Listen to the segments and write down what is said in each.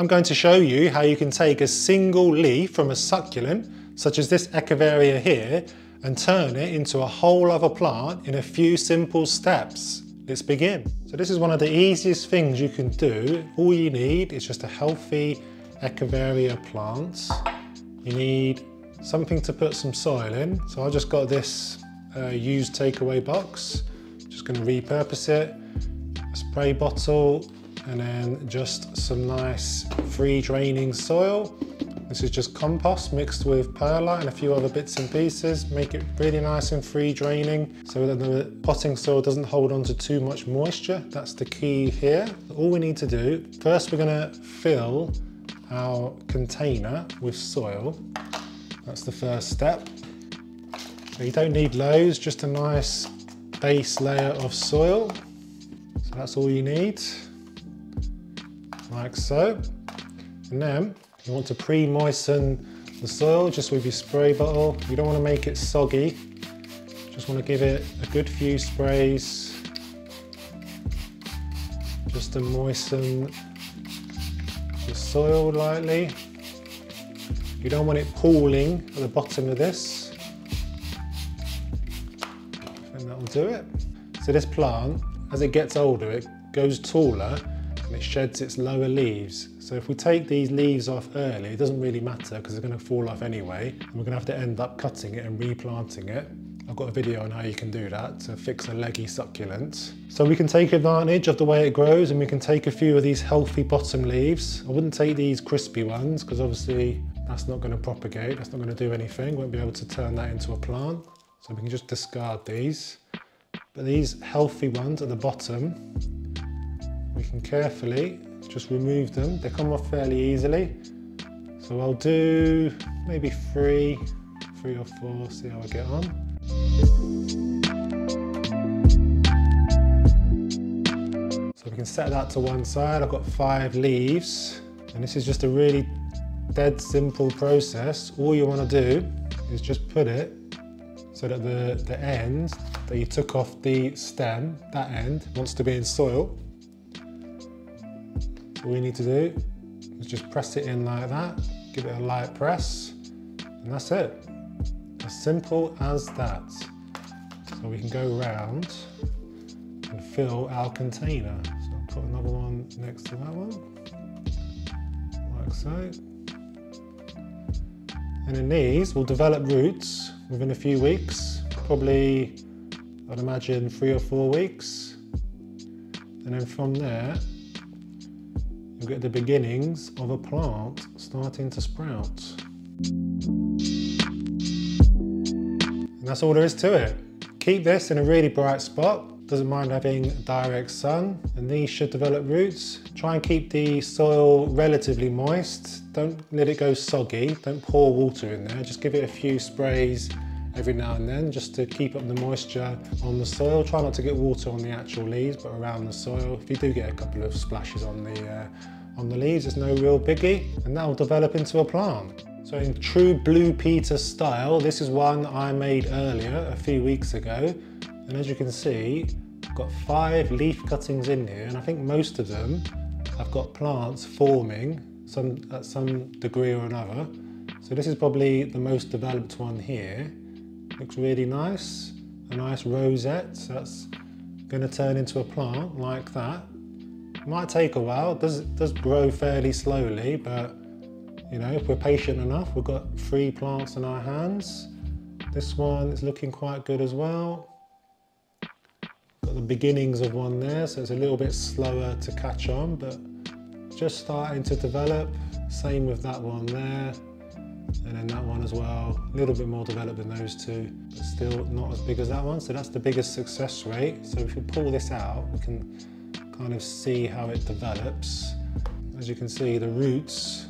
I'm going to show you how you can take a single leaf from a succulent, such as this Echeveria here, and turn it into a whole other plant in a few simple steps. Let's begin. So this is one of the easiest things you can do. All you need is just a healthy Echeveria plant. You need something to put some soil in. So I just got this uh, used takeaway box. Just gonna repurpose it, a spray bottle, and then just some nice free draining soil. This is just compost mixed with perlite and a few other bits and pieces. Make it really nice and free draining so that the potting soil doesn't hold on to too much moisture. That's the key here. All we need to do, first we're gonna fill our container with soil. That's the first step. So you don't need loads, just a nice base layer of soil. So that's all you need, like so. And then you want to pre-moisten the soil just with your spray bottle. You don't want to make it soggy. Just want to give it a good few sprays just to moisten the soil lightly. You don't want it pooling at the bottom of this. And that'll do it. So this plant, as it gets older, it goes taller and it sheds its lower leaves. So if we take these leaves off early, it doesn't really matter because they're going to fall off anyway. And we're going to have to end up cutting it and replanting it. I've got a video on how you can do that to fix a leggy succulent. So we can take advantage of the way it grows and we can take a few of these healthy bottom leaves. I wouldn't take these crispy ones because obviously that's not going to propagate, that's not going to do anything. Won't be able to turn that into a plant. So we can just discard these. But these healthy ones at the bottom, we can carefully just remove them. They come off fairly easily. So I'll do maybe three, three or four, see how I get on. So we can set that to one side. I've got five leaves and this is just a really dead simple process. All you want to do is just put it so that the, the end that you took off the stem, that end, wants to be in soil. All you need to do is just press it in like that, give it a light press, and that's it. As simple as that. So we can go around and fill our container. So I'll put another one next to that one, like so. And in these we'll develop roots within a few weeks, probably I'd imagine three or four weeks. And then from there, you'll get the beginnings of a plant starting to sprout. And that's all there is to it. Keep this in a really bright spot. Doesn't mind having direct sun and these should develop roots. Try and keep the soil relatively moist. Don't let it go soggy. Don't pour water in there. Just give it a few sprays every now and then just to keep up the moisture on the soil. Try not to get water on the actual leaves but around the soil. If you do get a couple of splashes on the, uh, on the leaves, it's no real biggie and that will develop into a plant. So in true Blue Peter style, this is one I made earlier, a few weeks ago. And as you can see, I've got five leaf cuttings in here, and I think most of them have got plants forming some, at some degree or another. So this is probably the most developed one here. Looks really nice, a nice rosette. So that's gonna turn into a plant like that. Might take a while, does, does grow fairly slowly, but you know, if we're patient enough, we've got three plants in our hands. This one is looking quite good as well. Got the beginnings of one there, so it's a little bit slower to catch on, but just starting to develop. Same with that one there, and then that one as well. A little bit more developed than those two, but still not as big as that one. So that's the biggest success rate. So if we pull this out, we can kind of see how it develops. As you can see, the roots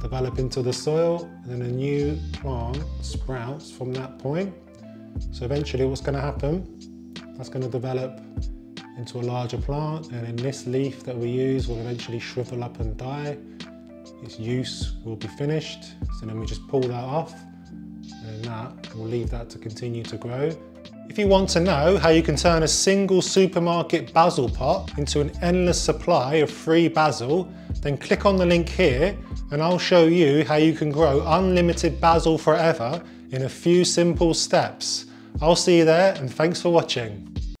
develop into the soil and then a new plant sprouts from that point. So eventually what's going to happen, that's going to develop into a larger plant and then this leaf that we use will eventually shrivel up and die. Its use will be finished, so then we just pull that off and that, we'll leave that to continue to grow. If you want to know how you can turn a single supermarket basil pot into an endless supply of free basil, then click on the link here and I'll show you how you can grow unlimited basil forever in a few simple steps. I'll see you there and thanks for watching.